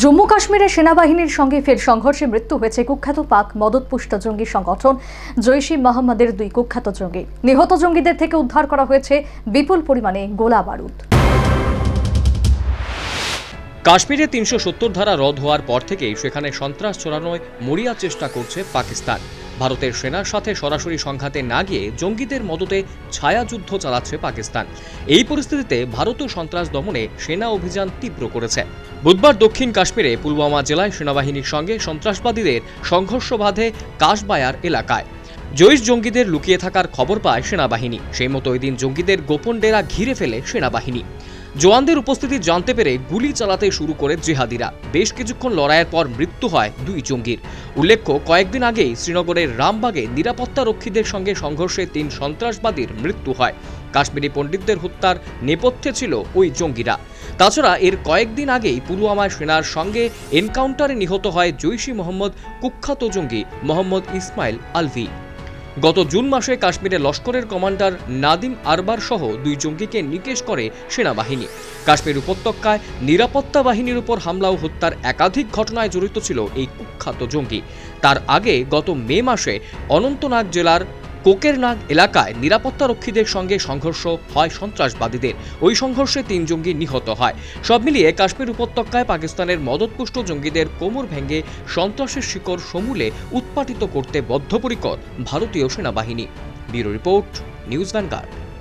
জম্মু কাশ্মীরের সেনাবাহিনীর সঙ্গে ফের সংঘর্ষে মৃত্যু হয়েছে কুখ্যাত পাক মদতপুষ্ট জঙ্গি সংগঠন জৈশি মাহমদের দুই কুখ্যাত জঙ্গি। নিহত জঙ্গিদের থেকে উদ্ধার করা হয়েছে বিপুল পরিমাণে গোলা বারুদ। কাশ্মীরে তিনশো সত্তর ধারা রদ হওয়ার পর থেকেই সেখানে সন্ত্রাস ছড়ানোয় মরিয়া চেষ্টা করছে পাকিস্তান। ভারতের সেনার সাথে সরাসরি সংঘাতে না গিয়ে জঙ্গিদের মদতে ছায়াযুদ্ধ চালাচ্ছে পাকিস্তান। এই পরিস্থিতিতে ভারতও সন্ত্রাস দমনে সেনা অভিযান তীব্র করেছে। বুধবার দক্ষিণ কাশ্মীরে পুলওয়ামা জেলায় সেনাবাহিনীর সঙ্গে সন্ত্রাসবাদীদের সংঘর্ষ বাধে কাশবায়ার এলাকায়। জৈশ জঙ্গিদের লুকিয়ে থাকার খবর পায় সেনাবাহিনী। সেই মতো ওই দিন জঙ্গিদের গোপন ডেরা ঘিরে ফেলে সেনাবাহিনী। জওয়ানদের উপস্থিতি জানতে পেরে গুলি চালাতে শুরু করে জেহাদিরা। বেশ কিছুক্ষণ লড়াইয়ের পর মৃত্যু হয় দুই জঙ্গির। উল্লেখ্য, কয়েকদিন আগেই শ্রীনগরের রামবাগে নিরাপত্তা রক্ষীদের সঙ্গে সংঘর্ষে তিন সন্ত্রাসবাদীর মৃত্যু হয়। কাশ্মীরি পণ্ডিতদের হত্যার নেপথ্যে ছিল ওই জঙ্গিরা। তাছাড়া এর কয়েকদিন আগেই পুলওয়ামায় সেনার সঙ্গে এনকাউন্টারে নিহত হয় জৈশি মোহাম্মদ কুখ্যাত জঙ্গি মোহাম্মদ ইসমাইল আলভি। গত জুন মাসে কাশ্মীরে লস্করের কমান্ডার নাদিম আরবার সহ দুই জঙ্গিকে নিকেশ করে সেনাবাহিনী। কাশ্মীর উপত্যকায় নিরাপত্তা বাহিনীর উপর হামলা ও হত্যার একাধিক ঘটনায় জড়িত ছিল এই কুখ্যাত জঙ্গি। তার আগে গত মে মাসে অনন্তনাগ জেলার কোকেরনাগ এলাকায় নিরাপত্তা রক্ষীদের সঙ্গে সংঘর্ষ হয় সন্ত্রাসবাদীদের। ওই সংঘর্ষে তিন জঙ্গি নিহত হয়। সব মিলিয়ে কাশ্মীর উপত্যকায় পাকিস্তানের মদতপুষ্ট জঙ্গিদের কোমর ভেঙে সন্ত্রাসের শিকড় সমূলে উৎপাটিত করতে বদ্ধপরিকর ভারতীয় সেনাবাহিনী। Bureau report, news Vanguard.